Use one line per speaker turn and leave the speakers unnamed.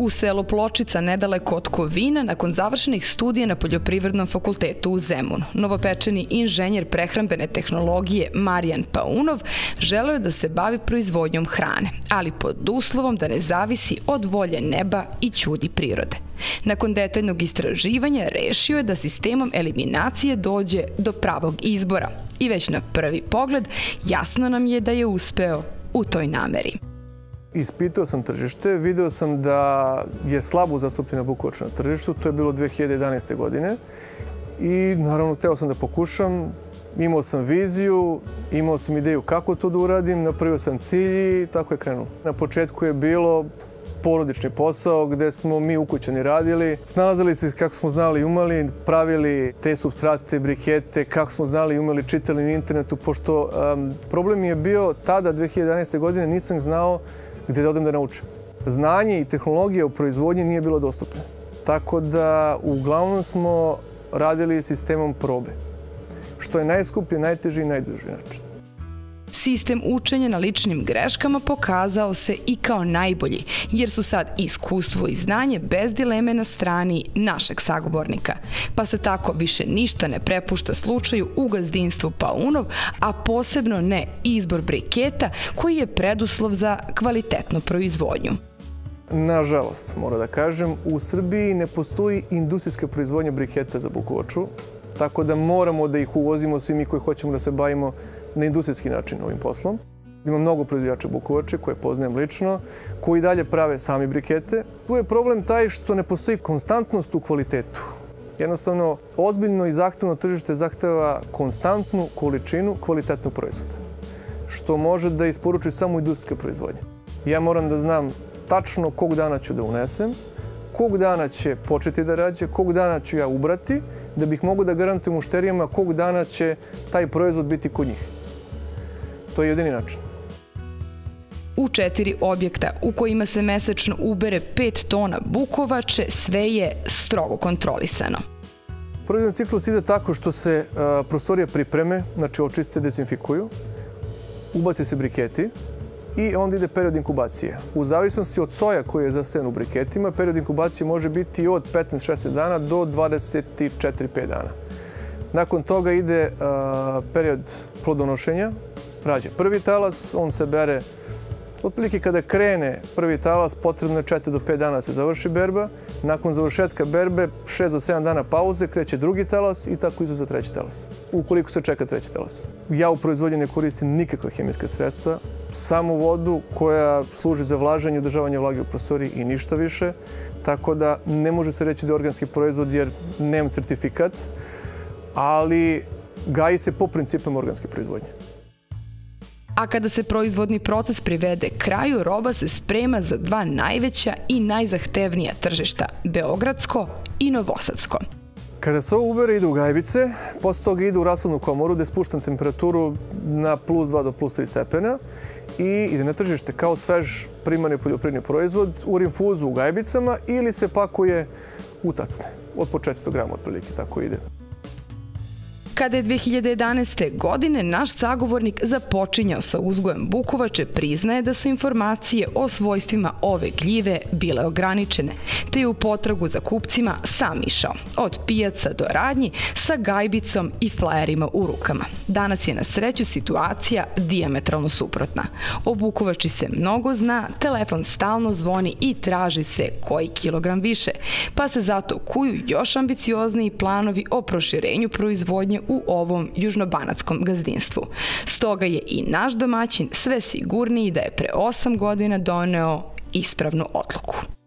U selu Pločica, nedaleko od Kovina, nakon završenih studija na Poljoprivrednom fakultetu u Zemunu, novopečeni inženjer prehrambene tehnologije Marijan Paunov želeo je da se bavi proizvodnjom hrane, ali pod uslovom da ne zavisi od volje neba i ćudi prirode. Nakon detaljnog istraživanja rešio je da sistemom eliminacije dođe do pravog izbora i već na prvi pogled jasno nam je da je uspeo u toj nameri.
Ispitao sam tržište, video sam da je slabo zastupljena bukovača na tržištu, to je bilo 2011. godine i naravno hteo sam da pokušam, imao sam viziju, imao sam ideju kako to da uradim, napravio sam cilj i tako je krenuo. Na početku je bilo porodični posao gde smo mi ukućani radili. Snalazili se kako smo znali i umali, pravili te substrate, brikete, kako smo znali i umali, čitali na internetu, pošto um, problem je bio tada, 2011. godine, nisam znao gde da odem da naučim. Znanje i tehnologija u proizvodnji nije bilo dostupne. Tako da uglavnom smo radili sistemom probe, što je najskuplji, najteži i najduži način.
Sistem učenja na ličnim greškama pokazao se i kao najbolji, jer su sad iskustvo i znanje bez dileme na strani našeg sagovornika. Pa se tako više ništa ne prepušta slučaju u gazdinstvu Paunov, a posebno ne izbor briketa koji je preduslov za kvalitetnu proizvodnju.
Nažalost, mora da kažem, u Srbiji ne postoji industrijska proizvodnja briketa za bukovaču, tako da moramo da ih uvozimo svi mi koji hoćemo da se bavimo na industrijski način ovim poslom. Ima mnogo proizvođača bukovače koje poznajem lično, koji dalje prave sami brikete. Tu je problem taj što ne postoji konstantnost u kvalitetu. Jednostavno, ozbiljno i zahtevno tržište zahteva konstantnu količinu kvalitetnog proizvoda, što može da isporuči samo industrijska proizvodnja. Ja moram da znam tačno kog dana ću da unesem, kog dana će početi da rađe, kog dana ću ja ubrati, da bih mogu da garantujem mušterijama kog dana će taj proizvod biti kod njih. To je jedini način.
U četiri objekta u kojima se mesečno ubere 5 tona bukovače, sve je strogo kontrolisano.
Proizvodni ciklus ide tako što se prostorije pripreme, znači očiste, dezinfikuju, ubace se briketi i onda ide period inkubacije. U zavisnosti od soja koji je zasejan u briketima, period inkubacije može biti od 15-16 dana do 24-5 dana. Nakon toga ide period plodonošenja, rađe prvi talas, on se bere Otprilike kada krene prvi talas, potrebno je 4 do 5 dana da se završi berba. Nakon završetka berbe, 6 do 7 dana pauze, kreće drugi talas i tako izu treći talas. Ukoliko se čeka treći talas. Ja u proizvodnji ne koristim nikakve hemijske sredstva, samo vodu koja služi za vlažanje i održavanje vlage u prostoriji i ništa više. Tako da ne može se reći da je organski proizvod jer nemam sertifikat, ali gaji se po principama organske proizvodnje
a kada se proizvodni proces privede kraju, roba se sprema za dva najveća i najzahtevnija tržišta, Beogradsko i Novosadsko.
Kada se ovo ubere, ide u gajbice, posle toga ide u rasladnu komoru gde spuštam temperaturu na plus 2 do plus 3 stepena i ide na tržište kao svež primarni poljoprivredni proizvod u rinfuzu u gajbicama ili se pakuje u tacne. Od po 400 grama otprilike tako ide.
Kada je 2011. godine naš sagovornik započinjao sa uzgojem bukovače, priznaje da su informacije o svojstvima ove gljive bile ograničene, te je u potragu za kupcima sam išao, od pijaca do radnji, sa gajbicom i flajerima u rukama. Danas je na sreću situacija diametralno suprotna. O bukovači se mnogo zna, telefon stalno zvoni i traži se koji kilogram više, pa se zato kuju još ambiciozniji planovi o proširenju proizvodnje u ovom južnobanatskom gazdinstvu. Stoga je i naš domaćin sve sigurniji da je pre 8 godina doneo ispravnu odluku.